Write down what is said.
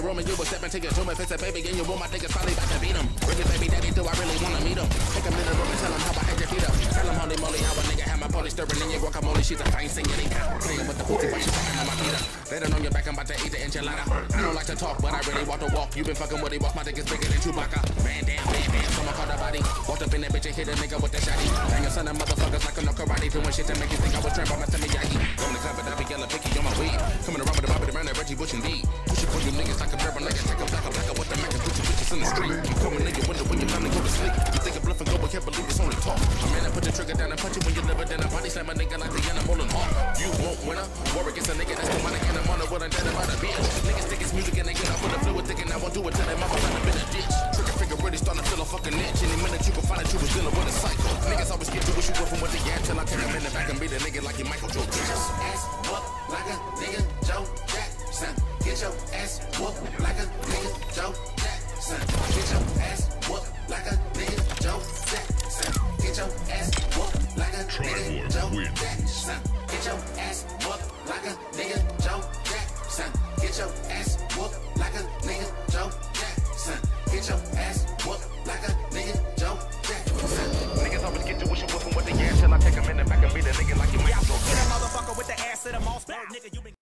Room and you will step into your room. If it's a baby and you want my niggas probably about to beat 'em. Bring baby daddy, do I really wanna meet 'em? Take him in the room and tell him how I had your feet up. Tell him holy moly, how a nigga have my polish stirring in your guacamole. She's a fine senorita. Playing with the pussy while she fucking on my feet up. Later on your back, I'm about to eat the enchilada. I don't like to talk, but I really want to walk. You been fucking with it, walk my dick is bigger than Chewbacca. Man, damn, Van Damme, someone called the body. Walked up in that bitch and hit a nigga with the shotty. Bang your son of motherfuckers like a no karate. Doing shit to make you think I was trained by my Sammy Yagi. Going to club, but I be yelling picky on my weed. Coming around with the that Reggie Bush indeed. Push it for you niggas like a barrel nigga. Take a black a black with the Mac and put your bitches in the street. You coming nigga window when you finally go to sleep. You think a bluff and go, but can't believe it's only talk. I'm in put the trigger down and punch you when you it. Then I body slam a nigga like the animal and hawk. You won't win a war against a nigga that's demonic and I'm on what I'm dead about a bitch. Niggas think it's music and they get up with the fluid thinking I won't do it till they mama run up in a ditch. Trigger finger really starting to feel a fucking itch. Any minute you can find that you was dealing with a psycho. Niggas always get to what you want from what they at till I take him in the back and beat a nigga like he Michael Joe Jackson. ass whoop like a nigga Joe. Get your ass whoop like a nigga Joe Jackson. Get your ass whoop like a nigga Joe Jackson. Get your ass whoop like a nigga Joe Jackson. Get your ass whoop like a nigga Joe Jackson. Get your ass whoop like a nigga Joe Jackson. Get your ass whoop like a nigga Joe Jackson. Niggas always get to what you want from what they at till I take him in the back and beat a nigga like he Michael Joe Jackson. Hit a motherfucker with the ass of the most. Nigga, you been